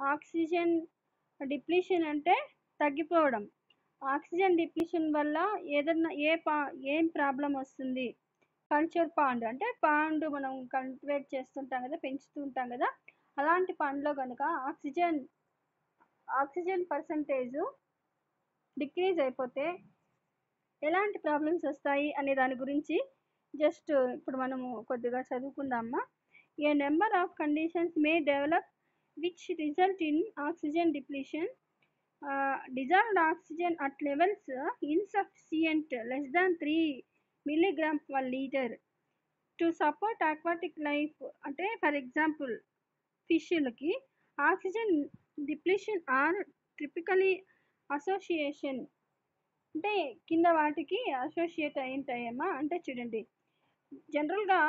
Oxygen depletion అంటే తగ్గిపోవడం. Oxygen depletion వల్ల ఏదన్నా ఏ పా ఏం ప్రాబ్లం వస్తుంది? కల్చర్ పాండ్ అంటే పాండ్ మనం కల్టివేట్ చేస్తుంటాం కదా పెంచుతూ ఉంటాం కదా అలాంటి పాండ్లో కనుక ఆక్సిజన్ ఆక్సిజన్ పర్సంటేజు డిక్రీజ్ అయిపోతే ఎలాంటి ప్రాబ్లమ్స్ వస్తాయి అనే దాని గురించి జస్ట్ ఇప్పుడు మనము కొద్దిగా చదువుకుందామా? A number of conditions may develop which result in oxygen depletion dissolved oxygen at levels insufficient less than three milligram per liter. To support aquatic life అంటే for example ఫిష్లకి oxygen depletion are typically association అంటే కింద వాటికి associate అయి అంటే చూడండి. జనరల్గా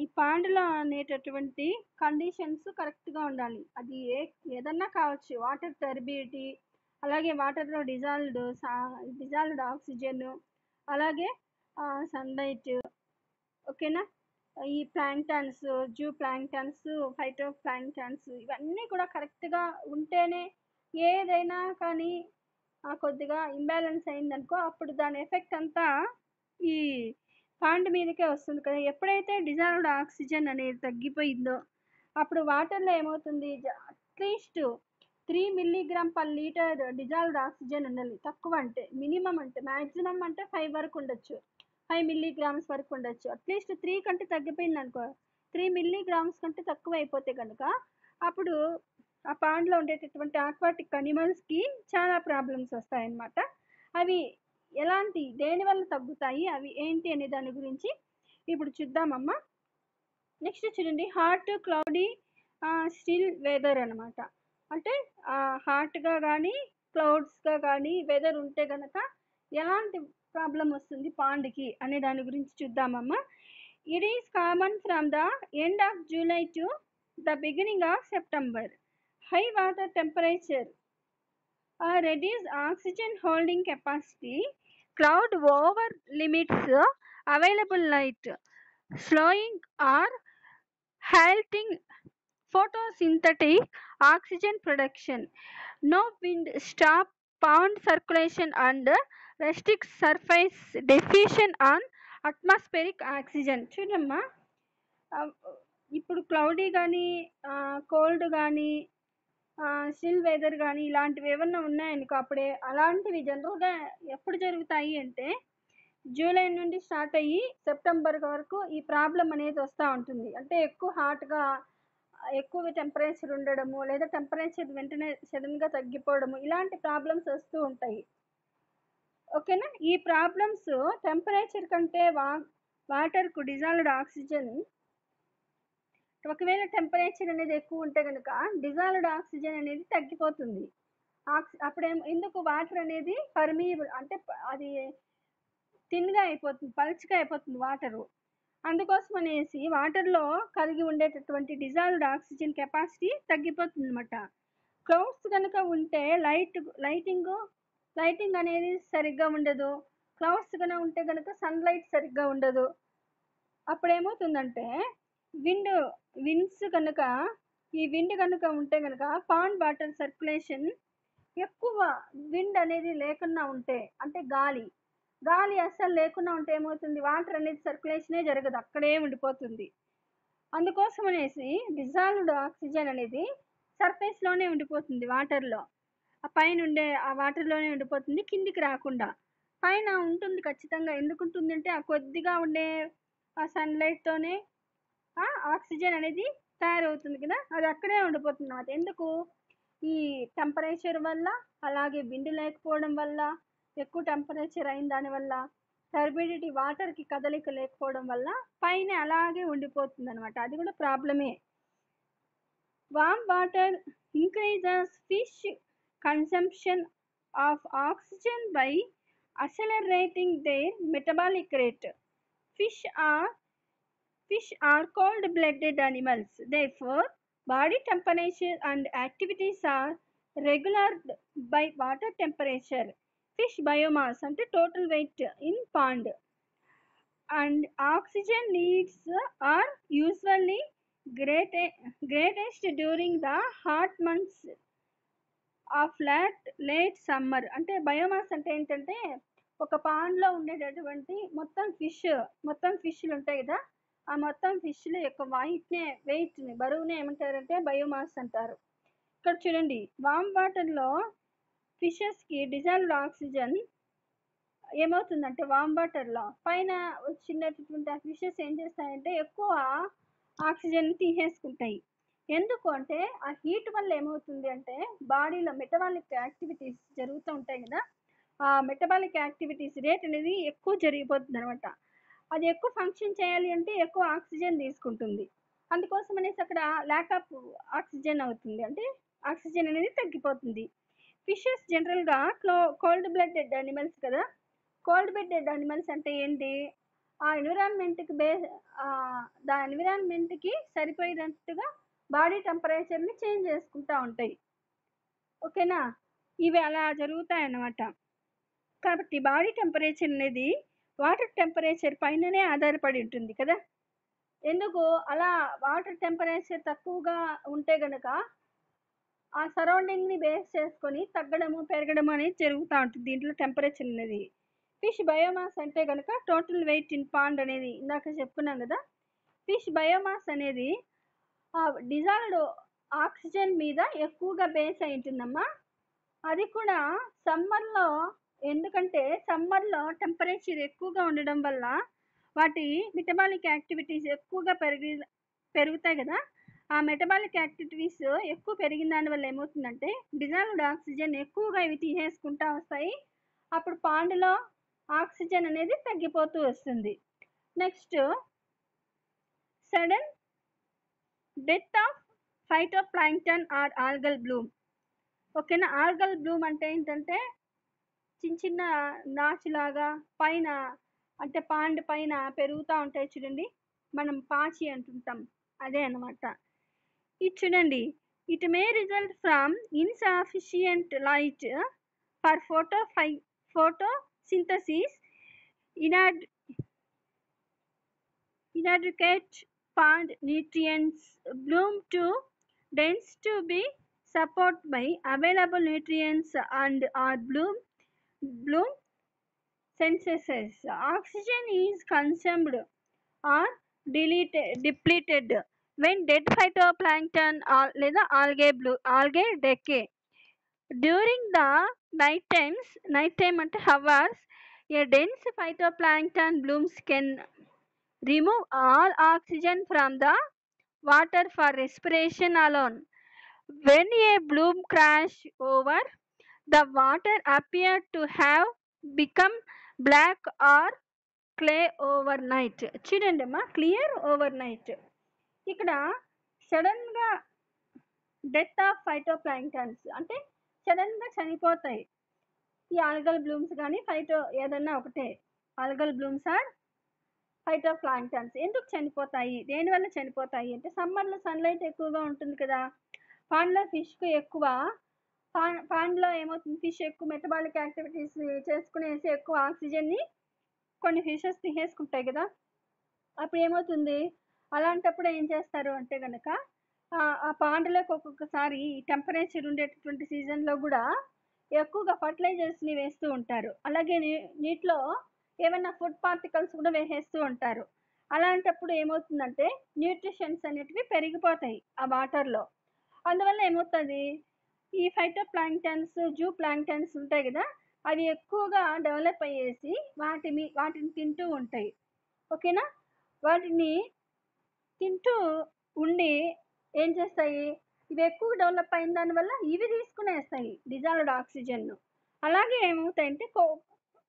ఈ పాండులో అనేటటువంటి కండిషన్స్ కరెక్ట్గా ఉండాలి. అది ఏ ఏదన్నా కావచ్చు. వాటర్ టర్బిడిటీ అలాగే వాటర్లో డిజాల్వ్డ్ సా డిజాల్వ్డ్ ఆక్సిజన్ అలాగే సన్లైట్ ఓకేనా ఈ planktons zooplanktons phytoplanktons ఇవన్నీ కూడా కరెక్ట్గా ఉంటేనే ఏదైనా కానీ కొద్దిగా ఇంబ్యాలెన్స్ అయిందనుకో అప్పుడు దాని ఎఫెక్ట్ అంతా ఈ పాండ్ మీదకే వస్తుంది కదా. ఎప్పుడైతే డిజాల్వ్డ్ ఆక్సిజన్ అనేది తగ్గిపోయిందో అప్పుడు వాటర్లో ఏమవుతుంది? At least three milligram per litre dissolved oxygen ఉండాలి. తక్కువ అంటే మినిమం అంటే మ్యాక్సిమం అంటే ఫైవ్ వరకు ఉండొచ్చు. ఫైవ్ మిల్లీగ్రామ్స్ వరకు ఉండొచ్చు. అట్లీస్ట్ త్రీ కంటే తగ్గిపోయింది అనుకో త్రీ మిల్లీగ్రామ్స్ కంటే తక్కువ అయిపోతే కనుక అప్పుడు ఆ పాండ్లో ఉండేటటువంటి ఆక్వాటిక్ అనిమల్స్కి చాలా ప్రాబ్లమ్స్ వస్తాయన్నమాట. అవి ఎలాంటి దేనివల్ల తగ్గుతాయి అవి ఏంటి అనే దాని గురించి ఇప్పుడు చూద్దామమ్మా. నెక్స్ట్ చూడండి హాట్ క్లౌడీ స్టిల్ వెదర్ అనమాట అంటే హాట్గా కానీ క్లౌడ్స్గా కానీ వెదర్ ఉంటే కనుక ఎలాంటి ప్రాబ్లం వస్తుంది పాండ్కి అనే దాని గురించి చూద్దామమ్మా. It is common from the end of July to the beginning of September high water temperature uh, reduce oxygen holding capacity cloud over limits uh, available light slowing or halting photosynthetic oxygen production no wind stop pond circulation and restricts surface diffusion on atmospheric oxygen చూడమ్మా ఇప్పుడు cloudy కానీ cold కానీ సిల్ weather కానీ ఇలాంటివి ఏమన్నా ఉన్నాయనుకో అప్పుడే అలాంటివి జనరల్గా ఎప్పుడు జరుగుతాయి అంటే జూలై నుండి స్టార్ట్ అయ్యి సెప్టెంబర్ వరకు ఈ ప్రాబ్లం అనేది వస్తూ ఉంటుంది. అంటే ఎక్కువ హాట్గా ఎక్కువ టెంపరేచర్ ఉండడము లేదా టెంపరేచర్ వెంటనే సడన్గా తగ్గిపోవడము ఇలాంటి ప్రాబ్లమ్స్ వస్తూ ఉంటాయి. ఓకేనా? ఈ ప్రాబ్లమ్స్ టెంపరేచర్ కంటే వా వాటర్కు డిజాల్వ్డ్ ఆక్సిజన్ ఒకవేళ టెంపరేచర్ అనేది ఎక్కువ ఉంటే కనుక డిజాల్వ్డ్ ఆక్సిజన్ అనేది తగ్గిపోతుంది. ఆక్సి అప్పుడేమో ఎందుకు వాటర్ అనేది పర్మియబుల్ అంటే అది థిన్గా అయిపోతుంది పల్చగా అయిపోతుంది వాటరు అందుకోసం అనేసి వాటర్లో కలిగి ఉండేటటువంటి డిజాల్వ్డ్ ఆక్సిజన్ కెపాసిటీ తగ్గిపోతుంది అనమాట క్లౌడ్స్ కనుక ఉంటే లైట్ లైటింగ్ లైటింగ్ అనేది సరిగ్గా ఉండదు. క్లౌడ్స్ కనుక ఉంటే కనుక సన్లైట్ సరిగ్గా ఉండదు. అప్పుడు ఏమవుతుందంటే విండ్ విండ్స్ కనుక ఈ విండ్ కనుక ఉంటే కనుక పాండ్ వాటర్ సర్క్యులేషన్ ఎక్కువ విండ్ అనేది లేకుండా ఉంటే అంటే గాలి. గాలి అస్సలు లేకుండా ఉంటే ఏమవుతుంది? వాటర్ అనేది సర్క్యులేషనే జరగదు. అక్కడే ఉండిపోతుంది. అందుకోసం అనేసి డిజాల్వ్డ్ ఆక్సిజన్ అనేది సర్ఫేస్లోనే ఉండిపోతుంది వాటర్లో ఆ పైన ఉండే ఆ వాటర్లోనే ఉండిపోతుంది కిందికి రాకుండా. పైన ఉంటుంది ఖచ్చితంగా. ఎందుకుంటుంది అంటే ఆ కొద్దిగా ఉండే ఆ సన్లైట్తోనే ఆక్సిజన్ అనేది తయారవుతుంది కదా అది అక్కడే ఉండిపోతుంది అన్నమాట. ఎందుకు? ఈ టెంపరేచర్ వల్ల అలాగే విండ్ లేకపోవడం వల్ల ఎక్కువ టెంపరేచర్ అయిన దానివల్ల టర్బిడిటీ వాటర్కి కదలిక లేకపోవడం వల్ల పైన అలాగే ఉండిపోతుంది అనమాట అది కూడా ప్రాబ్లమే. Warm water increases fish consumption of oxygen by accelerating the metabolic rate. Fish are fish are cold-blooded animals. Therefore, body temperature and activities are regulated by water temperature. Fish biomass and total weight in pond. And oxygen needs are usually great greatest during the hot months of lot late summer అంటే biomass అంటే ఏంటంటే ఒక పాన్లో ఉండేటటువంటి మొత్తం fish మొత్తం ఫిష్లు ఉంటాయి కదా ఆ మొత్తం ఫిష్ల యొక్క వైట్నే వెయిట్ని బరువుని ఏమంటారంటే బయోమాస్ అంటారు. ఇక్కడ చూడండి వామ్ వాటర్లో ఫిషెస్కి డిజాల్వ్డ్ ఆక్సిజన్ ఏమవుతుందంటే వామ్ వాటర్లో పైన వచ్చినటువంటి ఆ ఫిషెస్ ఏం చేస్తాయంటే ఎక్కువ ఆక్సిజన్ తీసేసుకుంటాయి. ఎందుకు అంటే ఆ హీట్ వల్ల ఏమవుతుంది అంటే బాడీలో మెటబాలిక్ యాక్టివిటీస్ జరుగుతూ ఉంటాయి కదా ఆ మెటబాలిక్ యాక్టివిటీస్ రేట్ అనేది ఎక్కువ జరిగిపోతుంది అనమాట అది ఎక్కువ ఫంక్షన్ చేయాలి అంటే ఎక్కువ ఆక్సిజన్ తీసుకుంటుంది. అందుకోసం అనేసి అక్కడ ల్యాక్ ఆఫ్ ఆక్సిజన్ అవుతుంది. అంటే ఆక్సిజన్ అనేది తగ్గిపోతుంది. ఫిషెస్ జనరల్గా క్లో కోల్డ్ బ్లడెడ్ అనిమల్స్ కదా. కోల్డ్ బ్లడెడ్ అనిమల్స్ అంటే ఏంటి? ఆ ఎన్విరాన్మెంట్కి బే దా ఎన్విరాన్మెంట్కి సరిపోయినట్టుగా బాడీ టెంపరేచర్ని చేంజ్ చేసుకుంటూ ఉంటాయి. ఓకేనా? ఇవి అలా జరుగుతాయి అన్నమాట కాబట్టి బాడీ టెంపరేచర్ అనేది వాటర్ టెంపరేచర్ పైననే ఆధారపడి ఉంటుంది కదా? ఎందుకు? అలా వాటర్ టెంపరేచర్ తక్కువగా ఉంటే గనక ఆ సరౌండింగ్ని బేస్ చేసుకొని తగ్గడము పెరగడము అనేది జరుగుతూ ఉంటుంది దీంట్లో టెంపరేచర్ అనేది. ఫిష్ బయోమాస్ అంటే కనుక టోటల్ వెయిట్ ఇన్ పాండ్ అనేది ఇందాక చెప్పుకున్నాం కదా? ఫిష్ బయోమాస్ అనేది డిజాల్వ్డ్ ఆక్సిజన్ మీద ఎక్కువగా బేస్ అయి ఉంటుందమ్మా. అది కూడా సమ్మర్లో ఎందుకంటే సమ్మర్లో టెంపరేచర్ ఎక్కువగా ఉండడం వల్ల వాటి మెటబాలిక్ యాక్టివిటీస్ ఎక్కువగా పెరిగి పెరుగుతాయి కదా. ఆ మెటబాలిక్ యాక్టివిటీస్ ఎక్కువ పెరిగిన దానివల్ల ఏమవుతుందంటే డిజాల్వ్డ్ ఆక్సిజన్ ఎక్కువగా ఇవి తీసేసుకుంటా వస్తాయి. అప్పుడు పాండులో ఆక్సిజన్ అనేది తగ్గిపోతూ వస్తుంది. Next sudden death of phytoplankton or algal bloom. ఓకేనా? ఆల్గల్ బ్లూమ్ అంటే ఏంటంటే చిన్న చిన్న నాచులాగా పైన అంటే పాండ్ పైన పెరుగుతూ ఉంటాయి చూడండి. మనం పాచి అంటుంటాం. అదే అనమాట ఇది చూడండి. It may result from insufficient light for photo phi photosynthesis ఇనాడ్ inadequate pond nutrients bloom too dense to be supported by available nutrients and or bloom bloom synthesis. Oxygen is consumed or deleted, depleted when dead phytoplankton or algae, blue, algae decay. During the night times, nighttime at hours, a dense phytoplankton blooms can remove all oxygen from the water for respiration alone. When a bloom crash over the water appeared to have become black or clay overnight. చూడండి అమ్మా clear over night ఇక్కడ సడన్గా death of phytoplanktons అంటే సడన్గా చనిపోతాయి. ఈ algal blooms కానీ phyto ఏదన్నా ఒకటే algal blooms or phytoplanktons ఎందుకు చనిపోతాయి? దేనివల్ల చనిపోతాయి? అంటే సమ్మర్లో సన్లైట్ ఎక్కువగా ఉంటుంది కదా. పాండ్లో ఫిష్కు ఎక్కువ పాన్ పాండ్లో ఏమవుతుంది? ఫిష్ ఎక్కువ మెటబాలిక్ యాక్టివిటీస్ చేసుకునేసి ఎక్కువ ఆక్సిజన్ని కొన్ని ఫిషెస్ తినేసుకుంటాయి కదా? అప్పుడు ఏమవుతుంది? అలాంటప్పుడు ఏం చేస్తారు అంటే కనుక ఆ పాండ్లోకి ఒక్కొక్కసారి టెంపరేచర్ ఉండేటటువంటి సీజన్లో కూడా ఎక్కువగా ఫర్టిలైజర్స్ని వేస్తూ ఉంటారు. అలాగే నీటిలో ఏమైనా ఫుడ్ పార్టికల్స్ కూడా వేసేస్తూ ఉంటారు. అలాంటప్పుడు ఏమవుతుందంటే న్యూట్రిషన్స్ అనేటివి పెరిగిపోతాయి ఆ వాటర్లో. అందువల్ల ఏమవుతుంది? ఈ ఫైటో ప్లాంక్టన్స్ జూ ప్లాంక్టన్స్ ఉంటాయి కదా అవి ఎక్కువగా డెవలప్ అయ్యేసి వాటిని వాటిని తింటూ ఉంటాయి. ఓకేనా వాటిని తింటూ ఉండి ఏం చేస్తాయి? ఇవి ఎక్కువ డెవలప్ అయిన దానివల్ల ఇవి తీసుకునేస్తాయి డిజాల్వ్డ్ ఆక్సిజన్ను అలాగే ఏమవుతాయంటే కో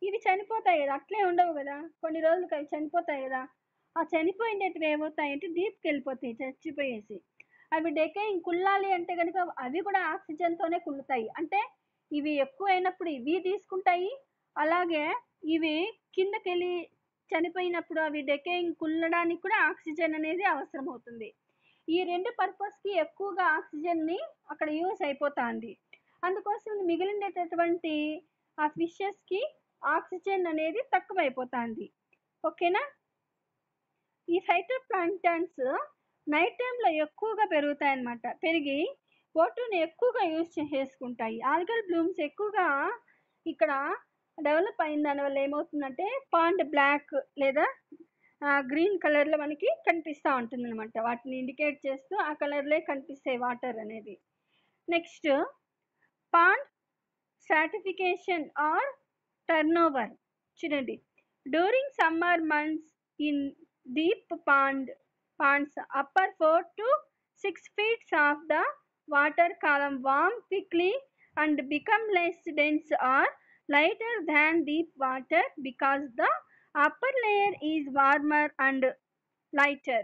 ఇవి చనిపోతాయి కదా అట్లే ఉండవు కదా కొన్ని రోజులకి అవి చనిపోతాయి కదా. ఆ చనిపోయినవి ఏమవుతాయంటే డీప్కి వెళ్ళిపోతాయి చచ్చిపోయేసి. అవి డెకేయింగ్ కుళ్ళాలి అంటే కనుక అవి కూడా ఆక్సిజన్తోనే కుళ్ళుతాయి. అంటే ఇవి ఎక్కువ అయినప్పుడు ఇవి తీసుకుంటాయి అలాగే ఇవి కిందకెళ్ళి చనిపోయినప్పుడు అవి డెకేయింగ్ కుళ్ళడానికి కూడా ఆక్సిజన్ అనేది అవసరం అవుతుంది ఈ రెండు పర్పస్కి ఎక్కువగా ఆక్సిజన్ని అక్కడ యూస్ అయిపోతుంది. అందుకోసం మిగిలినటువంటి ఆ ఫిషెస్కి ఆక్సిజన్ అనేది తక్కువైపోతుంది. ఓకేనా? ఈ ఫైటోప్లాంక్టన్స్ నైట్ టైంలో ఎక్కువగా పెరుగుతాయి అన్నమాట పెరిగి ఓటుని ఎక్కువగా యూజ్ చేసుకుంటాయి. ఆల్గల్ బ్లూమ్స్ ఎక్కువగా ఇక్కడ డెవలప్ అయిన దానివల్ల ఏమవుతుందంటే పాండ్ బ్లాక్ లేదా గ్రీన్ కలర్లో మనకి కనిపిస్తూ ఉంటుంది అనమాట వాటిని ఇండికేట్ చేస్తూ ఆ కలర్లే కనిపిస్తాయి వాటర్ అనేది. Next pond stratification or turn over చూడండి. During summer months in deep pond ponds upper 4 to 6 feet of the water column warm quickly and become less dense or lighter than deep water because the upper layer is warmer and lighter.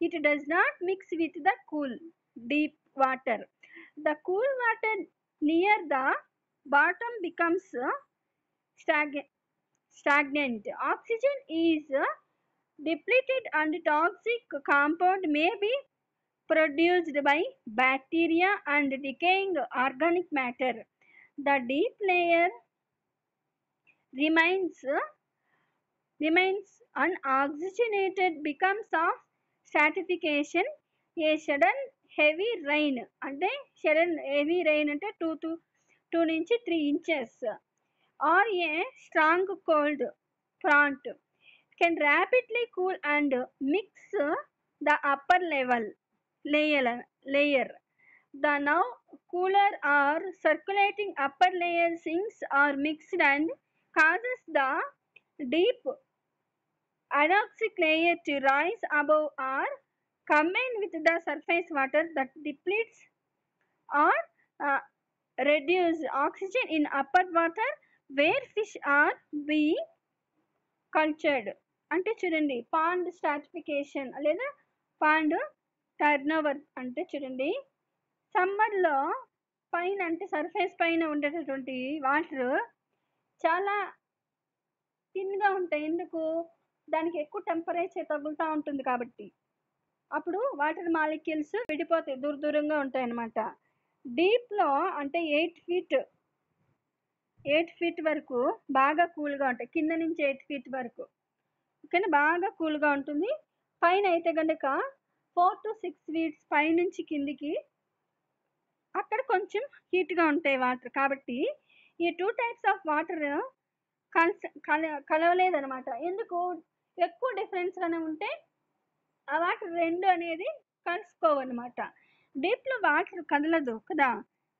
It does not mix with the cool, deep water. The cool water near the bottom becomes stagnant. Oxygen is depleted and toxic compound may be produced by bacteria and decaying organic matter. The deep layer remains remains unoxygenated becomes of stratification a sudden heavy rain అంటే sudden heavy rain అంటే two to two నుంచి three inches or a strong cold front can rapidly cool and mix the upper level layer layer the now cooler or circulating upper layer sinks are mixed and causes the deep anoxic layer to rise above or combine with the surface water that depletes or uh, reduce oxygen in upper water where fish are being cultured. అంటే చూడండి pond స్టాటిఫికేషన్ లేదా pond turnover అంటే చూడండి సమ్మర్లో పైన అంటే surface పైన ఉండేటటువంటి వాటర్ చాలా థిన్గా ఉంటాయి. ఎందుకు? దానికి ఎక్కువ టెంపరేచర్ తగులుతూ ఉంటుంది కాబట్టి. అప్పుడు వాటర్ మాలిక్యూల్స్ విడిపోతాయి దూర దూరంగా ఉంటాయి అన్నమాట డీప్లో అంటే ఎయిట్ ఫీట్ ఎయిట్ ఫీట్ వరకు బాగా కూల్గా ఉంటాయి. కింద నుంచి ఎయిట్ ఫీట్ వరకు. ఓకేనా? బాగా కూల్గా ఉంటుంది. పైన అయితే కనుక ఫోర్ టు సిక్స్ ఫీట్స్ పైనుంచి కిందికి అక్కడ కొంచెం హీట్గా ఉంటాయి వాటర్. కాబట్టి ఈ టూ టైప్స్ ఆఫ్ వాటర్ కల్స కల కలవలేదనమాట ఎందుకు? ఎక్కువ డిఫరెన్స్గానే ఉంటే ఆ వాటర్ రెండు అనేది కలుసుకోవన్నమాట. డీప్లో వాటర్ కదలదు కదా?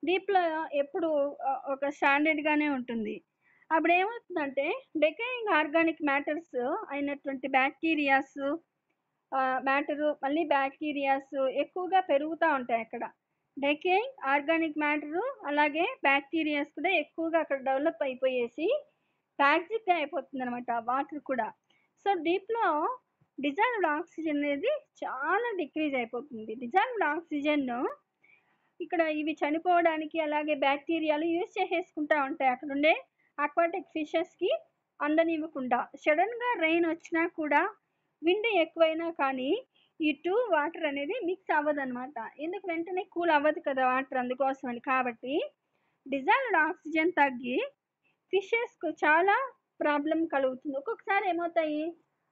డీప్లో ఎప్పుడు ఒక స్టాండర్డ్గానే ఉంటుంది. అప్పుడు ఏమవుతుందంటే డెకేయింగ్ ఆర్గానిక్ మ్యాటర్స్ అయినటువంటి బ్యాక్టీరియాస్ మ్యాటరు మళ్ళీ బ్యాక్టీరియాస్ ఎక్కువగా పెరుగుతూ ఉంటాయి అక్కడ. డెకేయింగ్ ఆర్గానిక్ మ్యాటరు అలాగే బ్యాక్టీరియాస్ కూడా ఎక్కువగా అక్కడ డెవలప్ అయిపోయేసి టాక్సిక్గా అయిపోతుంది అనమాట వాటర్ కూడా. సో డీప్లో డిజాల్వ్డ్ ఆక్సిజన్ అనేది చాలా డిక్రీజ్ అయిపోతుంది. డిజాల్వ్డ్ ఆక్సిజన్ ఇక్కడ ఇవి చనిపోవడానికి అలాగే బ్యాక్టీరియాలు యూజ్ చేసేసుకుంటా ఉంటాయి. అక్కడ ఉండే అక్వాటిక్ ఫిషెస్కి అందనివ్వకుండా. సడన్గా రెయిన్ వచ్చినా కూడా విండ్ ఎక్కువైనా కానీ ఈ టూ వాటర్ అనేది మిక్స్ అవ్వదు అనమాట ఎందుకు వెంటనే కూల్ అవ్వదు కదా వాటర్ అందుకోసం అని. కాబట్టి డిజాల్వ్డ్ ఆక్సిజన్ తగ్గి ఫిషెస్కు చాలా ప్రాబ్లం కలుగుతుంది. ఒక్కొక్కసారి ఏమవుతాయి?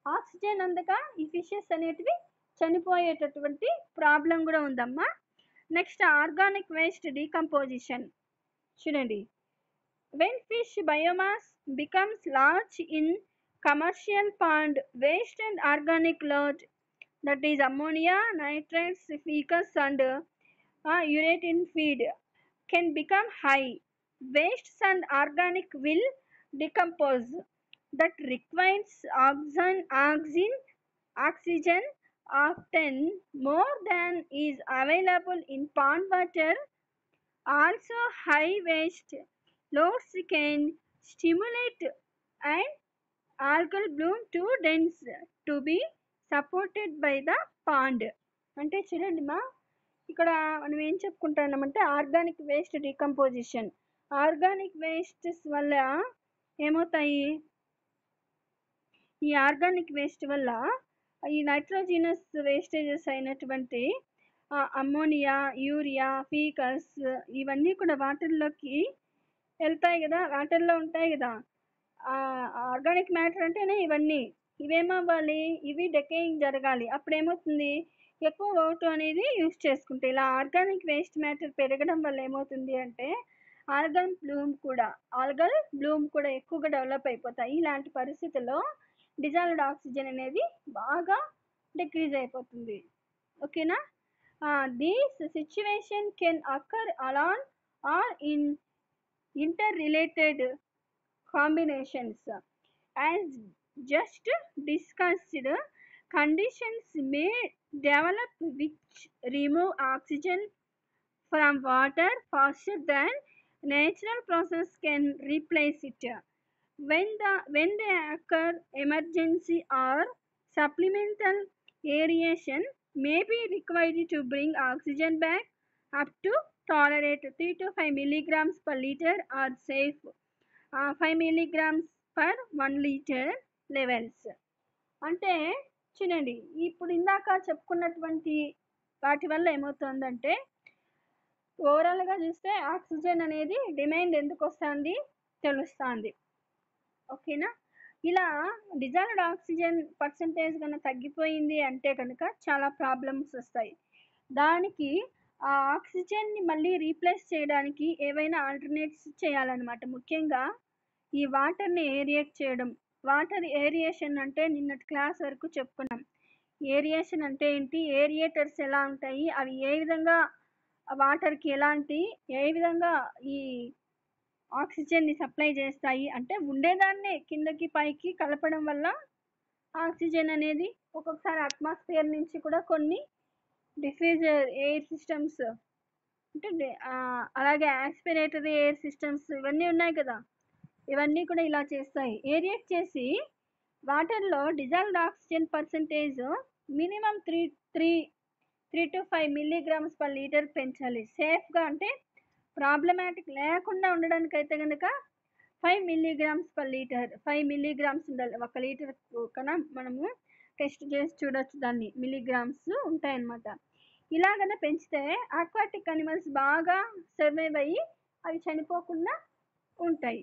ఆక్సిజన్ అందక ఈ ఫిషెస్ అనేటివి చనిపోయేటటువంటి ప్రాబ్లం కూడా ఉందమ్మా. Next organic waste decomposition. చూడండి. When fish biomass becomes large in commercial pond waste and organic load that is ammonia nitrates fecus and uh, urate in feed can become high. Wastes and organic will decompose. That requires oxygen oxygen oxygen often more than is available in pond water. Also high waste loads can stimulate an algal bloom too dense to be supported by the pond అంటే చూడండి మా ఇక్కడ మనం ఏం చెప్పుకుంటున్నామంటే organic waste decomposition. Organic wastes వల్ల ఏమవుతాయి? ఈ organic waste వల్ల ఈ నైట్రోజినస్ వేస్టేజెస్ అయినటువంటి అమ్మోనియా యూరియా ఫీకస్ ఇవన్నీ కూడా వాటర్లోకి వెళ్తాయి కదా వాటర్లో ఉంటాయి కదా. ఆర్గానిక్ మ్యాటర్ అంటేనే ఇవన్నీ. ఇవేమవ్వాలి? ఇవి డెకేయింగ్ జరగాలి. అప్పుడు ఏమవుతుంది ఎక్కువ ఓటు అనేది యూస్ చేసుకుంటే ఇలా ఆర్గానిక్ వేస్ట్ మ్యాటర్ పెరగడం వల్ల ఏమవుతుంది అంటే ఆల్గల్ బ్లూమ్ కూడా ఆల్గల్ బ్లూమ్ కూడా ఎక్కువగా డెవలప్ అయిపోతాయి. ఇలాంటి పరిస్థితుల్లో డిజాల్వ్డ్ ఆక్సిజన్ అనేది బాగా డిక్రీజ్ అయిపోతుంది. ఓకేనా? These situation can occur alone or in interrelated combinations. As just discussed conditions may develop which remove oxygen from water faster than natural process can replace it. When the when they occur emergency or supplemental aeration may be required to bring oxygen back up to tolerate 3 to 5 milligrams per liter are safe. uh, 5 milligrams per 1 liter levels. అంటే చూడండి ఇప్పుడు ఇందాక చెప్పుకున్నటువంటి వాటి వల్ల ఏమవుతుందంటే ఓవరాల్గా చూస్తే ఆక్సిజన్ అనేది డిమాండ్ ఎందుకు వస్తుంది? తెలుస్తుంది. ఓకేనా? ఇలా డిజాల్వ్డ్ ఆక్సిజన్ పర్సంటేజ్ కన్నా తగ్గిపోయింది అంటే కనుక చాలా ప్రాబ్లమ్స్ వస్తాయి. దానికి ఆ ఆక్సిజన్ని మళ్ళీ రీప్లేస్ చేయడానికి ఏవైనా ఆల్టర్నేట్స్ చేయాలన్నమాట. ముఖ్యంగా ఈ వాటర్ని ఏరియేట్ చేయడం. వాటర్ ఏరియేషన్ అంటే నిన్నటి క్లాస్ వరకు చెప్పుకున్నాం. ఏరియేషన్ అంటే ఏంటి? ఏరియేటర్స్ ఎలా ఉంటాయి? అవి ఏ విధంగా వాటర్కి ఎలాంటి ఏ విధంగా ఈ ఆక్సిజన్ని సప్లై చేస్తాయి? అంటే ఉండేదాన్నే కిందకి పైకి కలపడం వల్ల ఆక్సిజన్ అనేది ఒక్కొక్కసారి అట్మాస్ఫియర్ నుంచి కూడా కొన్ని డిఫ్యూజర్ ఎయిర్ సిస్టమ్స్. అంటే అలాగే యాక్స్పిరేటరీ ఎయిర్ సిస్టమ్స్ ఇవన్నీ ఉన్నాయి కదా. ఇవన్నీ కూడా ఇలా చేస్తాయి. ఏరియేట్ చేసి వాటర్లో dissolved oxygen percentage minimum three three three two five milligrams per litre పెంచాలి. సేఫ్గా అంటే ప్రాబ్లమాటిక్ లేకుండా ఉండడానికి అయితే కనుక five milligrams per litre five milligrams ఉండాలి. ఒక లీటర్ కన్నా మనము టెస్ట్ చేసి చూడొచ్చు దాన్ని. మిల్లీగ్రామ్స్ ఉంటాయన్నమాట. ఇలాగనే పెంచితే ఆక్వాటిక్ అనిమల్స్ బాగా సర్వైవ్ అయ్యి అవి చనిపోకుండా ఉంటాయి.